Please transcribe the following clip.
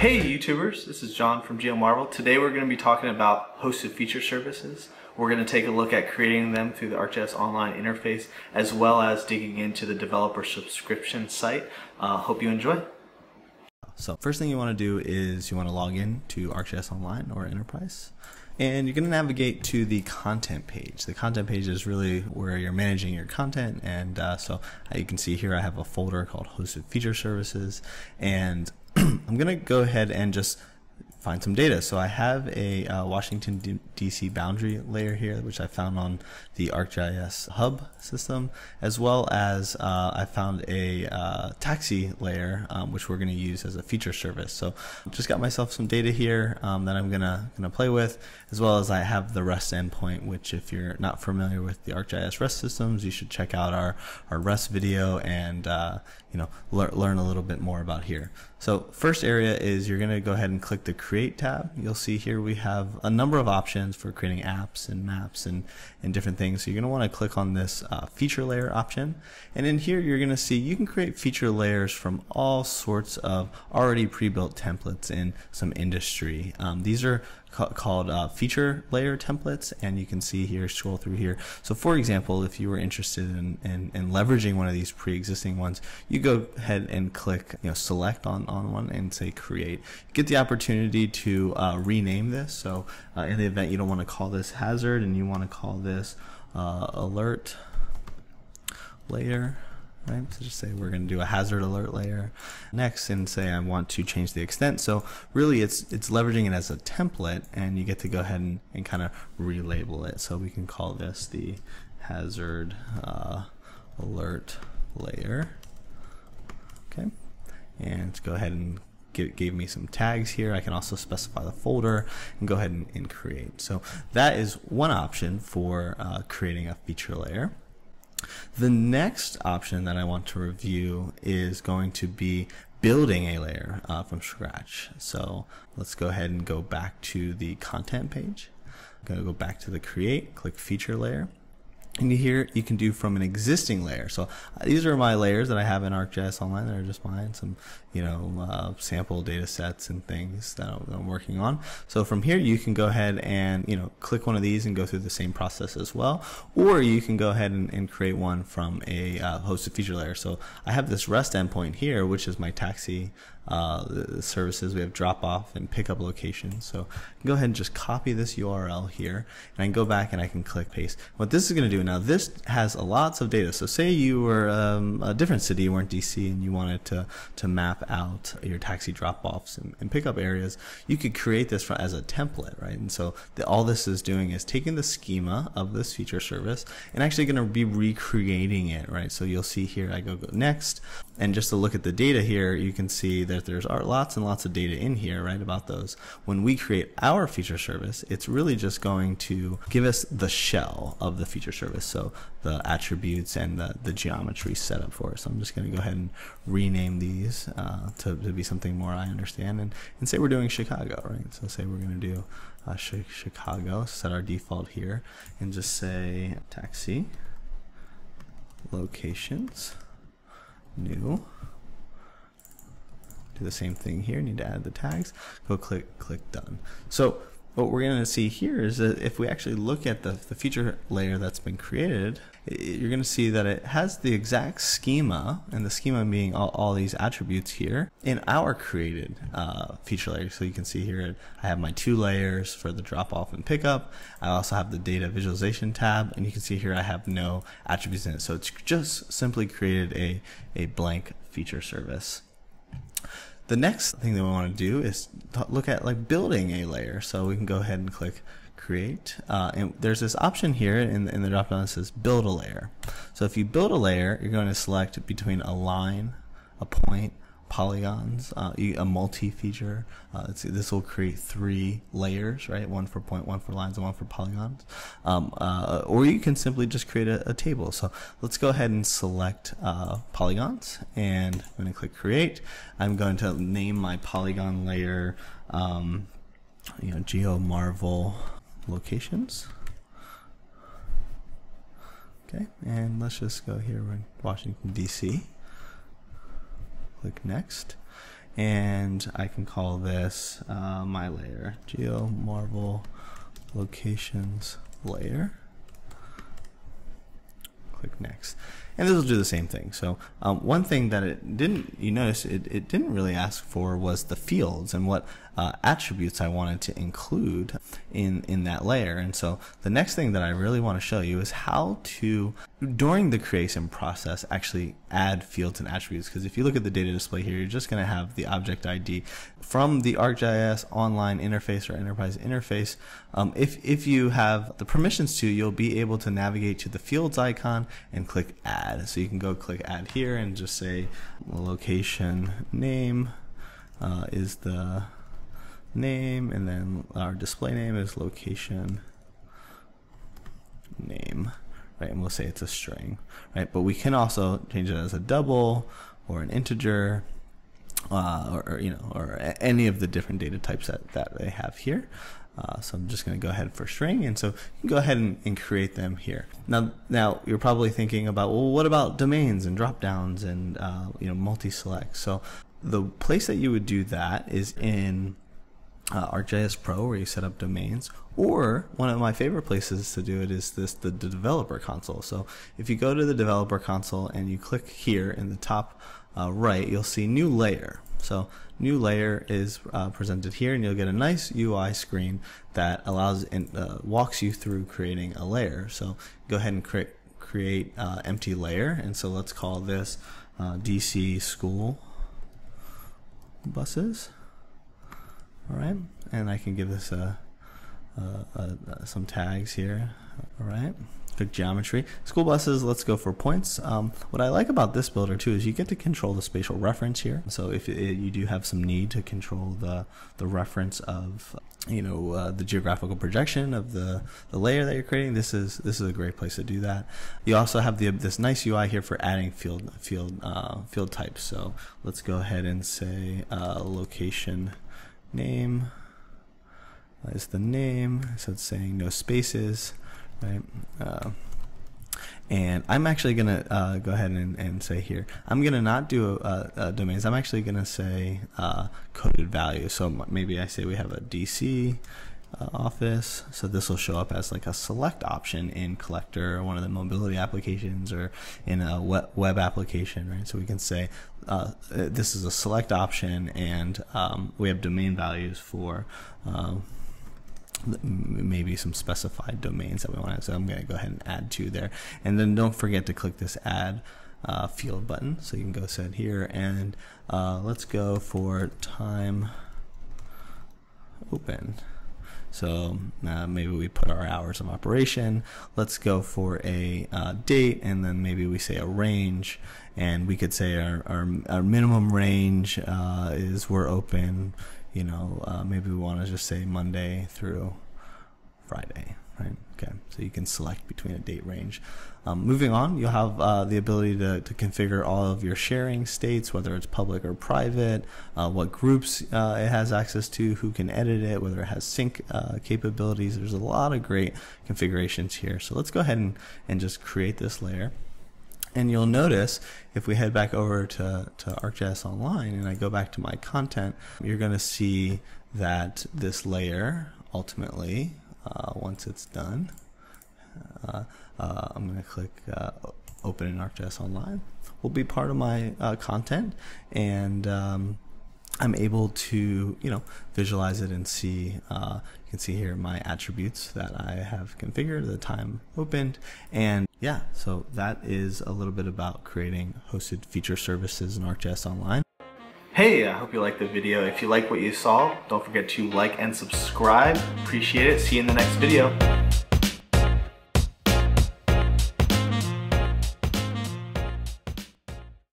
Hey YouTubers, this is John from GeoMarvel. Today we're going to be talking about hosted feature services. We're going to take a look at creating them through the ArcGIS Online interface as well as digging into the developer subscription site. Uh, hope you enjoy. So first thing you want to do is you want to log in to ArcGIS Online or Enterprise. And you're going to navigate to the content page. The content page is really where you're managing your content. And uh, so you can see here I have a folder called Hosted Feature Services. And I'm going to go ahead and just find some data. So I have a uh, Washington DC boundary layer here, which I found on the ArcGIS hub system, as well as uh, I found a uh, taxi layer, um, which we're going to use as a feature service. So just got myself some data here um, that I'm gonna gonna play with, as well as I have the REST endpoint, which if you're not familiar with the ArcGIS REST systems, you should check out our our REST video and uh, you know lear learn a little bit more about here. So first area is you're going to go ahead and click the create tab. You'll see here we have a number of options for creating apps and maps and, and different things. So you're going to want to click on this uh, feature layer option. And in here you're going to see you can create feature layers from all sorts of already pre-built templates in some industry. Um, these are called uh, feature layer templates and you can see here scroll through here. So for example if you were interested in, in, in leveraging one of these pre-existing ones you go ahead and click you know select on, on one and say create. Get the opportunity to uh, rename this. So uh, in the event you don't want to call this hazard and you want to call this uh, alert layer right? So just say we're going to do a hazard alert layer next and say I want to change the extent. So really it's it's leveraging it as a template and you get to go ahead and, and kind of relabel it. So we can call this the hazard uh, alert layer. Okay. And go ahead and give, gave me some tags here. I can also specify the folder and go ahead and, and create. So that is one option for uh, creating a feature layer. The next option that I want to review is going to be building a layer uh, from scratch. So let's go ahead and go back to the content page. I'm going to go back to the create, click feature layer. And here you can do from an existing layer. So uh, these are my layers that I have in ArcGIS Online that are just mine, some you know uh, sample data sets and things that I'm, working on. So from here you can go ahead and you know click one of these and go through the same process as well, or you can go ahead and, and create one from a uh, hosted feature layer. So I have this REST endpoint here, which is my taxi uh, services. We have drop off and pickup locations. So go ahead and just copy this URL here, and I can go back and I can click paste. What this is going to do now, this has lots of data. So say you were um, a different city, you weren't DC, and you wanted to to map out your taxi drop offs and, and pickup areas. You could create this for, as a template, right? And so the, all this is doing is taking the schema of this feature service and actually going to be recreating it, right? So you'll see here, I go, go next, and just to look at the data here, you can see there's lots and lots of data in here, right, about those. When we create our feature service, it's really just going to give us the shell of the feature service. So the attributes and the, the geometry set up for it. So I'm just going to go ahead and rename these uh, to, to be something more I understand and, and say we're doing Chicago, right? So say we're going to do uh, Chicago, set our default here, and just say taxi locations new do the same thing here need to add the tags go click click done so what we're going to see here is that if we actually look at the, the feature layer that's been created, you're going to see that it has the exact schema, and the schema being all, all these attributes here in our created uh, feature layer. So you can see here, I have my two layers for the drop off and pickup. I also have the data visualization tab, and you can see here I have no attributes in it. So it's just simply created a, a blank feature service. The next thing that we want to do is look at like building a layer. So we can go ahead and click create. Uh, and there's this option here in, in the drop down that says build a layer. So if you build a layer, you're going to select between a line, a point, polygons, uh, a multi-feature. Uh, this will create three layers, right? One for point, one for lines, and one for polygons. Um, uh, or you can simply just create a, a, table. So let's go ahead and select uh, polygons, and I'm going to click create. I'm going to name my polygon layer, um, you know, GeoMarvel locations. Okay, and let's just go here. We're in Washington, D.C click next and I can call this uh, my layer, GeoMarvel Locations layer. Click next. And this will do the same thing. So um, one thing that it didn't, you notice it, it didn't really ask for was the fields and what uh, attributes I wanted to include in, in that layer. And so the next thing that I really want to show you is how to, during the creation process, actually add fields and attributes. Because if you look at the data display here, you're just going to have the object ID from the ArcGIS online interface or enterprise interface. Um, if, if you have the permissions to, you'll be able to navigate to the fields icon and click add. So you can go click add here and just say location name uh, is the name and then our display name is location name right and we'll say it's a string right but we can also change it as a double or an integer uh, or, you know or any of the different data types that, that they have here. Uh, so I'm just going to go ahead for string and so you can go ahead and, and, create them here. Now now you're probably thinking about well what about domains and drop downs and uh, you know multi-select? So the place that you would do that is in uh, ArcGIS Pro where you set up domains, or one of my favorite places to do it is this the, the, developer console. So if you go to the developer console and you click here in the top uh, right, you'll see new layer. So new layer is uh, presented here, and you'll get a nice UI screen that allows and uh, walks you through creating a layer. So go ahead and create create uh, empty layer, and so let's call this uh, DC school buses all right and I can give this a, a, a some tags here all right Geometry. School buses let's go for points. Um, what I like about this builder too is you get to control the spatial reference here. So if it, you do have some need to control the the reference of you know uh, the geographical projection of the the layer that you're creating this is this is a great place to do that. You also have the this nice UI here for adding field field uh, field types. So let's go ahead and say uh, location name. Is the name. So it's saying no spaces right uh, and I'm actually gonna uh, go ahead and, and, say here I'm gonna not do a domains I'm actually gonna say uh, coded value so maybe I say we have a DC uh, office. So this will show up as like a select option in Collector or one of the mobility applications or in a web, web application, right? So we can say uh, this is a select option and um, we have domain values for uh, maybe some specified domains that we want to. So I'm going to go ahead and add to there. And then don't forget to click this add uh, field button. So you can go set here and uh, let's go for time open. So uh, maybe we put our hours of operation. Let's go for a uh, date, and then maybe we say a range, and we could say our our, our minimum range uh, is we're open. You know, uh, maybe we want to just say Monday through Friday right? Okay, so you can select between a date range. Um, moving on, you'll have uh, the ability to, to configure all of your sharing states, whether it's public or private, uh, what groups uh, it has access to, who can edit it, whether it has sync uh, capabilities. There's a lot of great configurations here. So let's go ahead and, and just create this layer. And you'll notice if we head back over to, to ArcGIS Online and I go back to my content, you're going to see that this layer ultimately uh, once it's done. Uh, uh, I'm going to click uh, open in ArcGIS Online. Will be part of my uh, content, and um, I'm able to you know visualize it and see. you can see here my attributes that I have configured, the time opened, and yeah. So that is a little bit about creating hosted feature services in ArcGIS Online. Hey, I hope you liked the video. If you like what you saw, don't forget to like and subscribe. Appreciate it. See you in the next video.